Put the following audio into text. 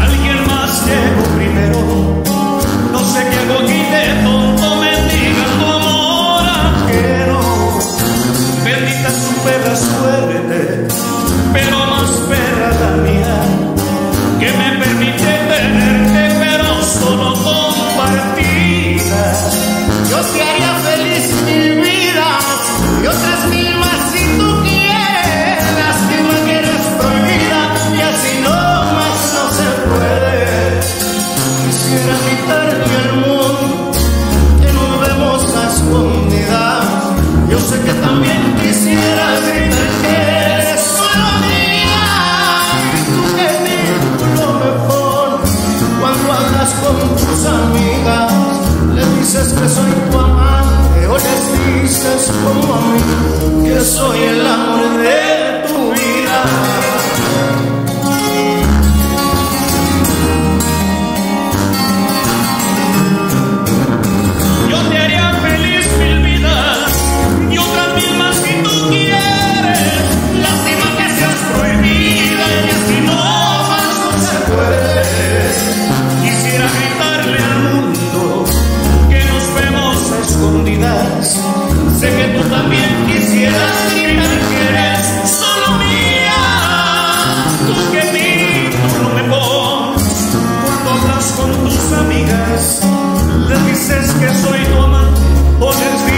Alguien más llegó primero, no sé qué no todo como me digas como ahora quiero, bendita su perra, suerte, pero más espero. quisiera quitarte al mundo que nos vemos a escondidas. Yo sé que también quisiera gritar que eres solo mía, y tú que me lo mejor cuando hablas con tus amigas, le dices que soy tu amante o les dices como tus amigas, le dices que soy tu amante, pones